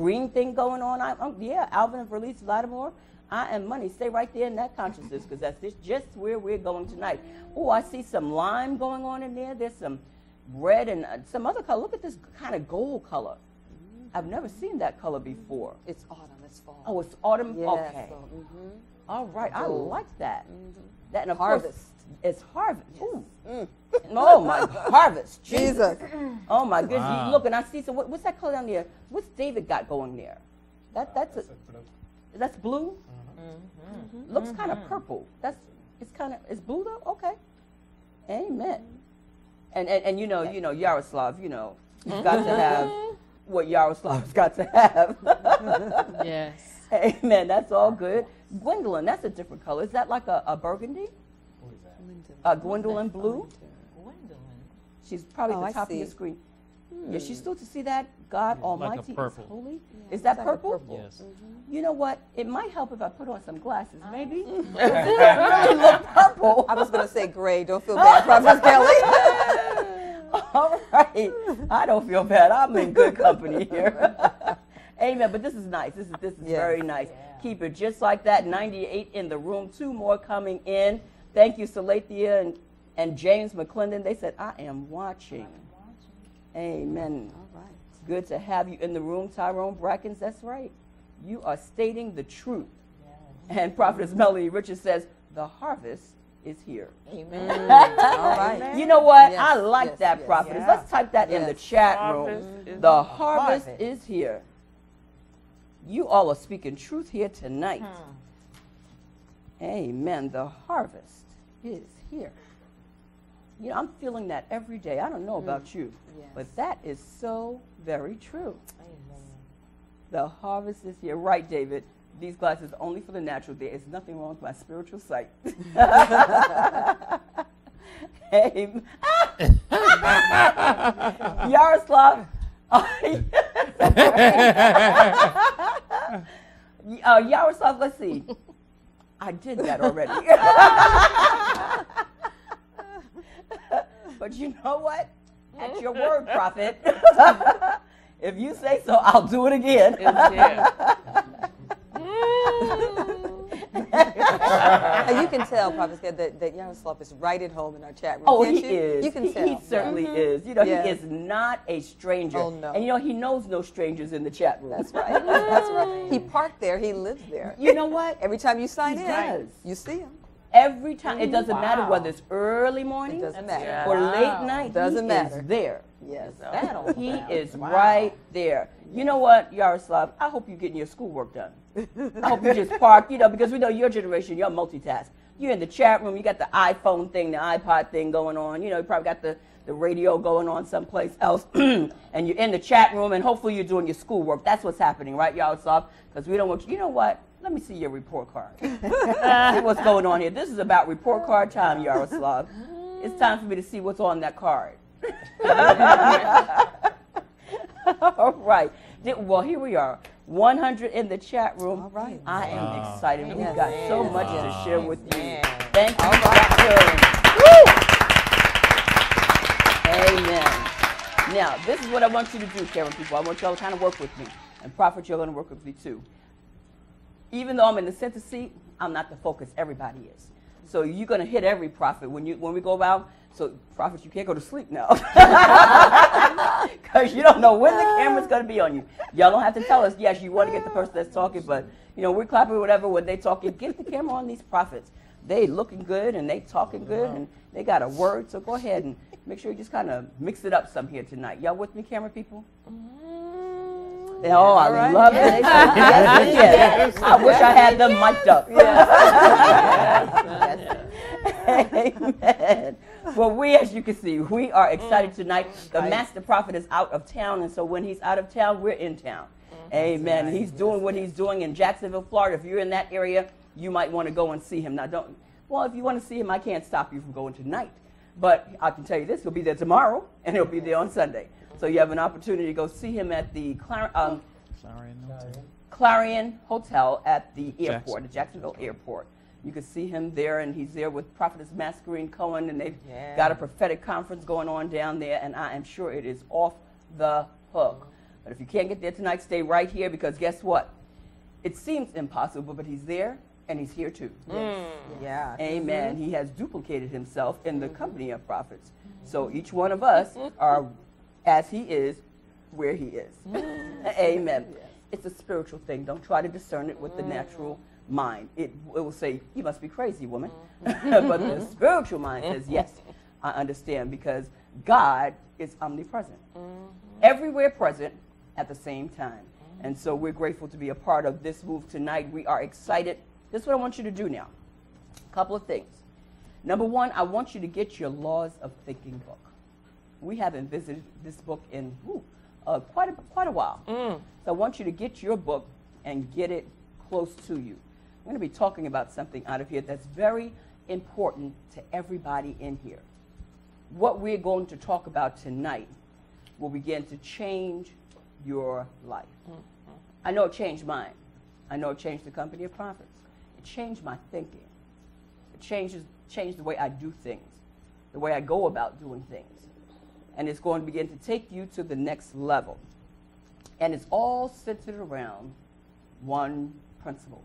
green thing going on. I, I'm, yeah, Alvin and Verlice Lattimore. I am money. Stay right there in that consciousness because that's just, just where we're going tonight. Oh, I see some lime going on in there. There's some red and uh, some other color. Look at this kind of gold color. I've never seen that color before. It's autumn. It's fall. Oh, it's autumn. yes. Okay. So, mhm. All right. I Gold. like that. Mhm. That and of Harvest. course, it's harvest. Ooh. Mm. Oh my harvest. Jesus. Oh my goodness. Wow. You look and I see some. What, what's that color down there? What's David got going there? That that's a, that's blue. Mm-hmm. Looks kind of purple. That's it's kind of it's blue though. Okay. Amen. And and, and you know you know Yaroslav. You know he's got to have what Yaroslav's got to have. Yes. Amen. That's all good. Gwendolyn, that's a different color. Is that like a, a burgundy? A Gwendolyn uh, blue? Gwendolyn. She's probably Oh, at the top of your see. screen. Hmm. Yeah, she's still to see that. God Yeah, like a Almighty is holy. Yeah, is that like purple? purple. Yes. Mm-hmm. You know what? It might help if I put on some glasses, ah. maybe. Oh. It really look purple. I was going to say gray. Don't feel bad, Prophet Kelly. All right. I don't feel bad. I'm in good company here. Amen. But this is nice. This is this is Yes. very nice. Keep it just like that. 98 in the room. Two more coming in. Thank you, Salathia and, and James McClendon. They said, I am watching. Amen. All right. Good to have you in the room, Tyrone Brackens. That's right. You are stating the truth. And Prophetess Melanie Richards says, the harvest is here. Amen. All right. You know what? Yes, I like yes, that, yes. prophetess. Yeah. Let's type that in the chat Harvest room. The harvest, harvest. is here. You all are speaking truth here tonight. Hmm. Amen. The harvest is here. You know, I'm feeling that every day. I don't know about you, Yes. but that is so very true. Amen. The harvest is here. Right, David. These glasses are only for the natural. There is nothing wrong with my spiritual sight. Amen. Yaroslav. uh, Yaroslav, let's see. I did that already. but you know what? At your word, prophet. if you say so, I'll do it again. It's. And you can tell, Prophet Kelly, that, that Yaroslav is right at home in our chat room. Oh, can't he you? is. You can tell. he certainly mm-hmm. is. You know, Yeah. he is not a stranger. Oh, no. And you know, he knows no strangers in the chat room. That's right. That's right. He parked there. He lives there. You know what? Every time you sign He in, does. you see him. Every time, it mm-hmm. doesn't matter whether it's early morning It doesn't matter. or late night. Doesn't he matter. Is there. Yes. That don't He is Wow. right there. You know what, Yaroslav? I hope you're getting your schoolwork done. I hope you just park, you know, because we know your generation, you're multitask. You're in the chat room, you got the iPhone thing, the iPod thing going on. You know, you probably got the, the radio going on someplace else. and you're in the chat room, and hopefully you're doing your schoolwork. That's what's happening, right, Yaroslav? Because we don't want you. You know what? Let me see your report card. see what's going on here. This is about report card time, Yaroslav. It's time for me to see what's on that card. All right. Well, here we are. 100 in the chat room. All right. I am Wow. excited. We've Yes. got so Yes. much to share with you. Amen. Thank you, All Woo! Amen. Now, this is what I want you to do, Karen people. I want y'all to kind of work with me. And Prophet, you're going to work with me too. Even though I'm in the center seat, I'm not the focus. Everybody is. So you're going to hit every prophet when you when we go around. So prophet, you can't go to sleep now because you don't know when the camera's going to be on you. Y'all don't have to tell us. Yes, you want to get the person that's talking, but you know we're clapping or whatever when they talking. Get the camera on these prophets. They looking good and they talking good and they got a word. So go ahead and make sure you just kind of mix it up some here tonight. Y'all with me, camera people? Mm-hmm. Oh, I right. love it. They said yes, yes, yes. I wish I had them mic'd up. Amen. Well, we, as you can see, we are excited tonight. The master prophet is out of town, and so when he's out of town, we're in town. Amen. He's doing what he's doing in Jacksonville, Florida. If you're in that area, you might want to go and see him. Now, don't. Well, if you want to see him, I can't stop you from going tonight. But I can tell you this: he'll be there tomorrow, and he'll be there on Sunday. So you have an opportunity to go see him at the Clar- um, Sorry, no. Clarion Hotel at the airport, Jackson. the Jacksonville airport. You can see him there, and he's there with Prophetess Mascarene Cohen, and they've Yeah. got a prophetic conference going on down there, and I am sure it is off the hook. But if you can't get there tonight, stay right here because guess what? It seems impossible, but he's there and he's here too. Mm. Yes. Yeah. Amen. Mm-hmm. He has duplicated himself in the mm-hmm. company of prophets. Mm-hmm. So each one of us are as he is, where he is. Mm. Amen. It's a spiritual thing. Don't try to discern it with the natural mm. Mind. It, it will say, You must be crazy, woman. Mm-hmm. but the spiritual mind says, mm-hmm. Yes, I understand because God is omnipresent, mm-hmm. everywhere present at the same time. And so we're grateful to be a part of this move tonight. We are excited. This is what I want you to do now. A couple of things. Number one, I want you to get your Laws of Thinking book. We haven't visited this book in uh, quite, a, quite a while. Mm. So I want you to get your book and get it close to you. We're going to be talking about something out of here that's very important to everybody in here. What we're going to talk about tonight will begin to change your life. Mm-hmm. I know it changed mine. I know it changed the company of prophets. It changed my thinking. It changes changed the way I do things, the way I go about doing things. And it's going to begin to take you to the next level. And it's all centered around one principle.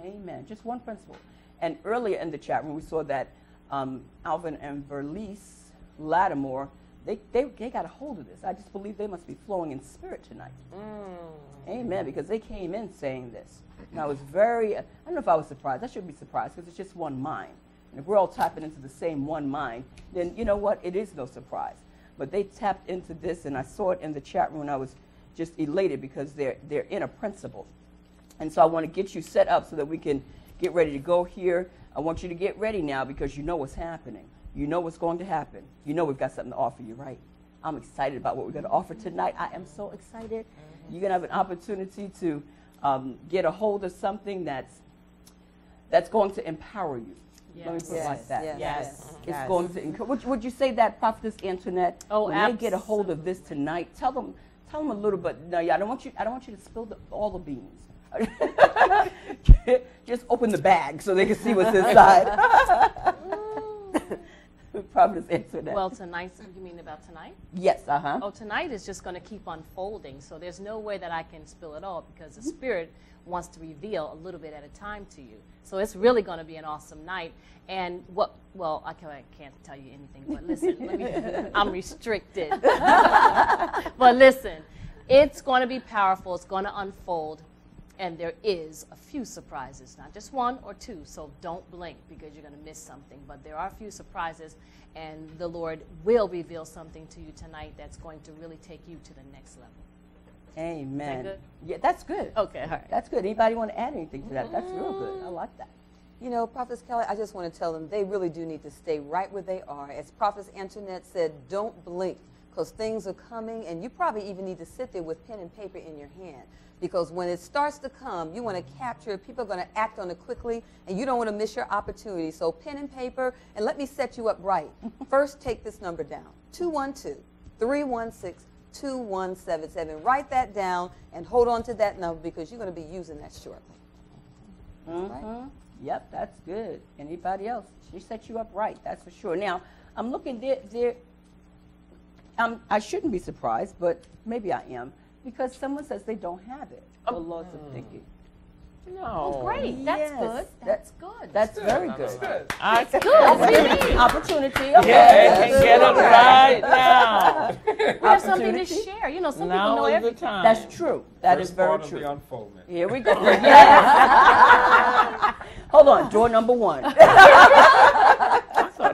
Amen. Just one principle. And earlier in the chat room, we saw that um, Alvin and Verlice Lattimore, they, they, they got a hold of this. I just believe they must be flowing in spirit tonight. Amen. Because they came in saying this. And I was very, I don't know if I was surprised. I should be surprised because it's just one mind. And if we're all tapping into the same one mind, then you know what? It is no surprise. But they tapped into this, and I saw it in the chat room, and I was just elated because they're, they're in a principle. And so I want to get you set up so that we can get ready to go here. I want you to get ready now because you know what's happening. You know what's going to happen. You know we've got something to offer you, right? I'm excited about what we're going to offer tonight. I am so excited. You're going to have an opportunity to um, get a hold of something that's that's going to empower you. Let me Yes. put it like Yes, that. yes, Yes. It's yes. going to encourage. Would, would you say that, Prophetess Antoinette? Oh, when they get a hold of this tonight, tell them, tell them a little bit. No, yeah, I don't want you. I don't want you to spill the, all the beans. Just open the bag so they can see what's inside. Prophetess Antoinette. Well, tonight, you mean about tonight? yes, uh huh. Oh, tonight is just going to keep unfolding. So there's no way that I can spill it all because the Spirit wants to reveal a little bit at a time to you. So it's really going to be an awesome night. And what, well, I can't, I can't tell you anything, but listen, let me, I'm restricted. but listen, it's going to be powerful, it's going to unfold. And there is a few surprises, not just one or two. So don't blink because you're going to miss something. But there are a few surprises, and the Lord will reveal something to you tonight that's going to really take you to the next level. Amen. good? Yeah, that's good. Okay, all right. That's good. Anybody want to add anything to that? That's real good. I like that. You know, Prophetess Kelly, I just want to tell them they really do need to stay right where they are. As Prophetess Antoinette said, don't blink because things are coming, and you probably even need to sit there with pen and paper in your hand. Because when it starts to come, you want to capture it. People are going to act on it quickly, and you don't want to miss your opportunity. So, pen and paper, and let me set you up right. First, take this number down 212 316 2177. Write that down and hold on to that number because you're going to be using that shortly. hmm Yep, that's good. Anybody else? She set you up right. That's for sure. Now, I'm looking there. there um, I shouldn't be surprised, but maybe I am because someone says they don't have it. Oh. The laws of thinking. No. Oh, great. That's Yes, good. That's good. That's very good. I good. That's good. Opportunity. Okay. Yeah, can get good. it right now. we have something to Opportunity. share. You know, some people Now know is the everything. time. That's true. That is First very part of true. the unfoldment. Here we go. Yes. Hold on, door number one.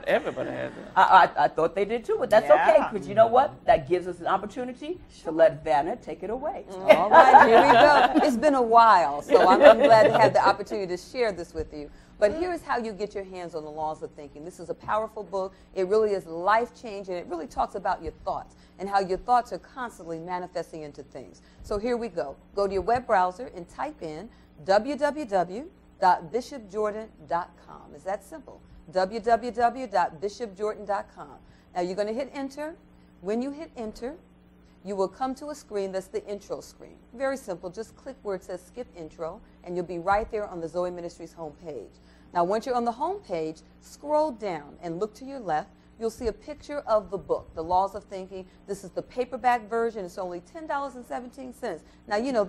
I thought everybody had that. I, I, I thought they did too, but that's okay Yeah. because you know what? That gives us an opportunity to let Vanna take it away. All right, here we go. It's been a while, so I'm, I'm glad to have the opportunity to share this with you. But here's how you get your hands on the laws of thinking. This is a powerful book. It really is life changing. It really talks about your thoughts and how your thoughts are constantly manifesting into things. So here we go. Go to your web browser and type in www.bishopjordan.com. It's that simple. www.bishopjordan.com. Now you're going to hit enter. When you hit enter, you will come to a screen that's the intro screen. Very simple. Just click where it says skip intro, and you'll be right there on the Zoe Ministries homepage. Now, once you're on the homepage, scroll down and look to your left. you'll see a picture of the book, The Laws of Thinking. This is the paperback version. It's only $10.17. Now, you know,